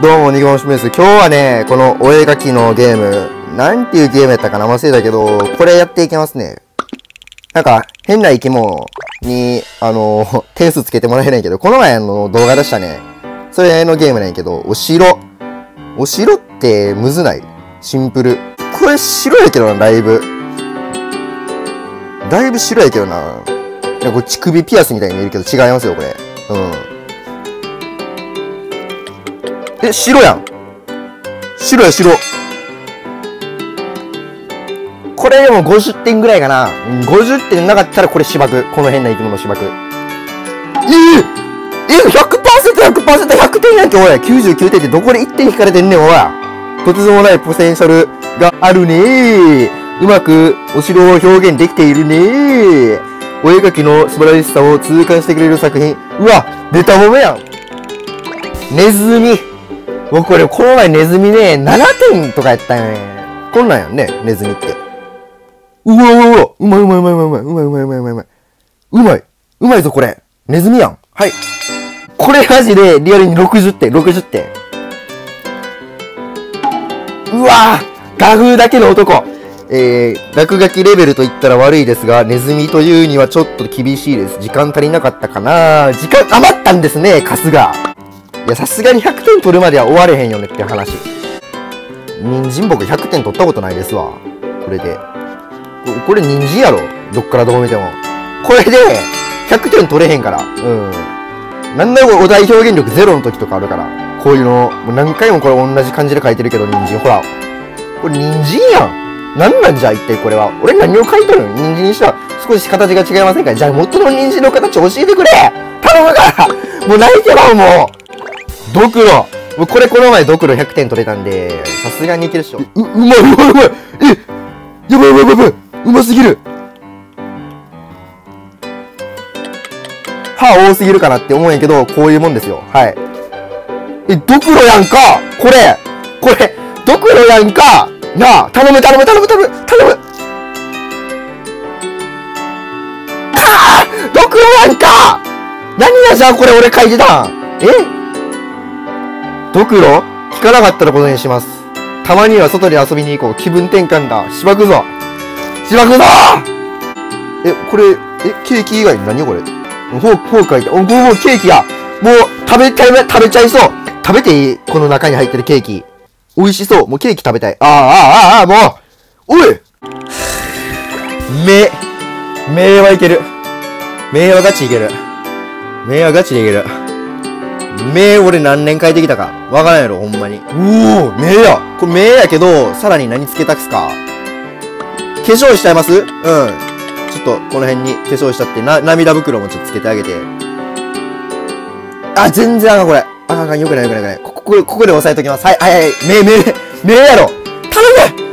どうも、ニゴンシムです。今日はね、このお絵描きのゲーム、なんていうゲームやったかな忘れたけど、これやっていきますね。なんか、変な生き物に、あの、点数つけてもらえないけど、この前の動画出したね。それのゲームなんやけど、お城。お城ってむずない？シンプル。これ白やけどな、だいぶ。だいぶ白やけどな。これ乳首ピアスみたいに見えるけど違いますよ、これ。うん。え、白やん。白や、白。これでも50点ぐらいかな。50点なかったらこれ芝生。この変な生き物芝生。えええ !100%、100%、100点やんけ、おい。99点ってどこで1点引かれてんねん、おい。とてつもないポテンシャルがあるねうまくお城を表現できているねお絵描きの素晴らしさを痛感してくれる作品。うわ、出たもめやん。ネズミ。僕これ、この前ネズミね、7点とかやったよね。こんなんやんね、ネズミって。うわうわうわうまいうまいうまいうまいうまいうまいうまいうまいうまいうまい。うまい。うまいぞ、これ。ネズミやん。はい。これマジで、リアルに60点、60点。うわぁ画風だけの男。えー、落書きレベルと言ったら悪いですが、ネズミというにはちょっと厳しいです。時間足りなかったかな時間余ったんですね、カスが。いや、さすがに100点取るまでは終われへんよねって話。人参僕100点取ったことないですわ。これで。これ人参やろ？どっからどう見ても。これで、100点取れへんから。うん。なんだよ、お題表現力ゼロの時とかあるから。こういうの、もう何回もこれ同じ感じで書いてるけど、人参。ほら。これ人参やん。なんなんじゃ、一体これは。俺何を書いとるの？人参にしたら少し形が違いませんか？じゃあ元の人参の形教えてくれ頼むからもう泣いてまうもうドクロ。これこの前ドクロ100点取れたんで、さすがにいけるっしょ。う、うまいうまいうまい。えやばいやばいやばいうますぎる。歯多すぎるかなって思うんやけど、こういうもんですよ。はい。え、ドクロやんか。これこれ、ドクロやんか。なあ、頼む頼む頼む頼む頼む。かあドクロやんか。何やじゃあこれ俺書いてたん？え？ドクロ聞かなかったらことにします。たまには外に遊びに行こう。気分転換だ。しばくぞしばくぞえ、これ、え、ケーキ以外に何これ?フォーク、フォーク書いて。お、もうケーキやもう、食べたい、食べちゃいそう食べていい?この中に入ってるケーキ。美味しそう。もうケーキ食べたい。ああ、ああ、ああ、もうおい目。目はいける。目はガチいける。目はガチでいける。目俺何年変えてきたか。わからんやろ、ほんまに。うお目やこれ目やけど、さらに何つけたくすか化粧しちゃいます？うん。ちょっと、この辺に化粧しちゃって、な、涙袋もちょっとつけてあげて。あ、全然あかん、これ。あかん、よくないよくないよくない。ここ、ここで押さえときます。はい、はい、はい。目、目、目やろ頼む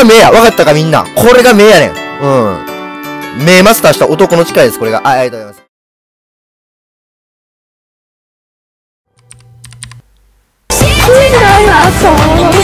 が目や。わかったかみんな。これが目やねん。うん。目マスターした男の力です、これが。あ、ありがとうございます。好きな